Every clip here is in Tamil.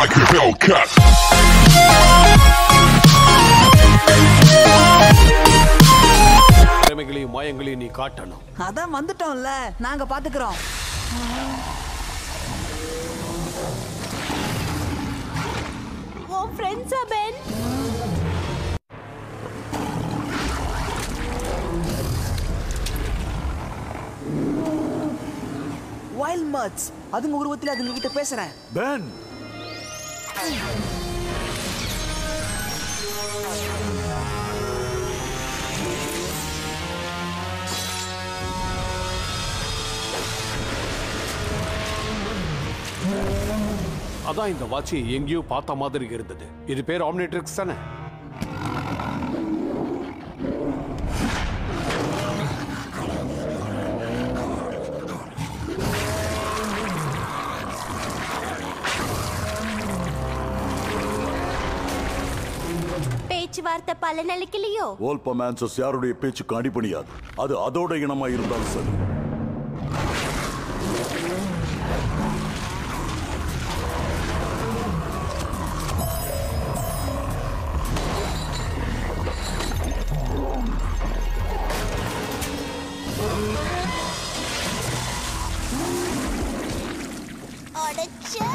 like a Hellcat. திறமைகளையும் மாயங்களையும் நீ காட்டணும். அதான் வந்துட்டோம்ல நாங்க பாத்துக்கிறோம். உன் ஃப்ரெண்ட்ஸா பென் வைல்ட் மர்ட்ஸ் அதுங்க உருவத்துல அதுங்க கிட்ட பேசுறேன். பென் அதான் இந்த வாட்சி எங்கேயோ பார்த்த மாதிரி இருந்தது. இது பேர் ஆம்னிட்ரிக்ஸ் தானே? பேச்சுவார்த்தை பலனளிக்கலையோ? ஓல்பமேன்சஸ் யாருடைய பேச்சுக்கு அடிபணியாது. அது அதோட இனமா இருந்தாலும் சரி. அடச்சே!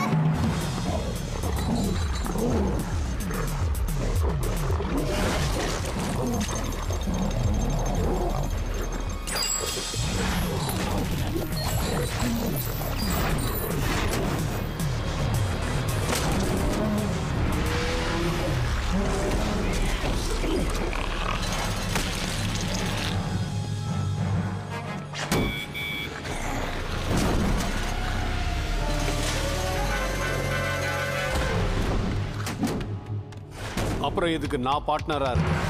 அப்புறம் இதுக்கு நான் பார்ட்னரா இருக்கேன்?